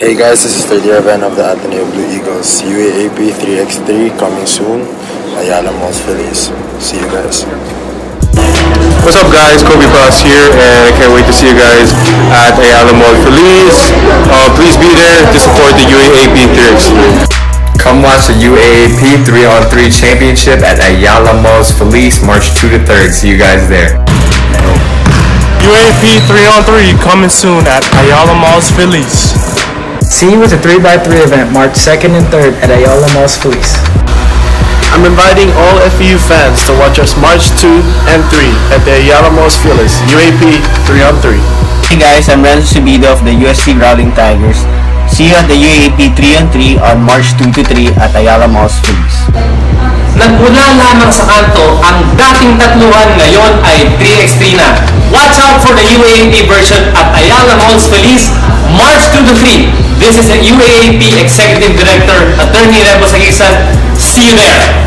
Hey guys, this is Thirdy Ravena of the Ateneo Blue Eagles UAAP 3x3 coming soon. Ayala Malls Feliz. See you guys. What's up guys, Kobe Paras here and I can't wait to see you guys at Ayala Mall Feliz. Uh, please be there to support the UAAP 3x3. Come watch the UAAP 3-on-3 Championship at Ayala Malls Feliz March 2 to 3rd. See you guys there. UAAP 3-on-3 coming soon at Ayala Malls Feliz. See you at the 3x3 event March 2nd and 3rd at Ayala Malls Feliz. I'm inviting all FEU fans to watch us March 2 and 3 at the Ayala Malls Feliz UAAP 3-on-3. Hey guys, I'm Renzo Subido of the UST Growling Tigers. See you at the UAAP 3-on-3 on March 2 to 3 at Ayala Malls Feliz. Nagmula lamang sa kanto, ang dating tatluhan ngayon ay 3x3 na. Watch out for the UAAP version at Ayala Malls Feliz, March 2 to 3. This is the UAAP Executive Director, Attorney Rebo Sagisan. See you there!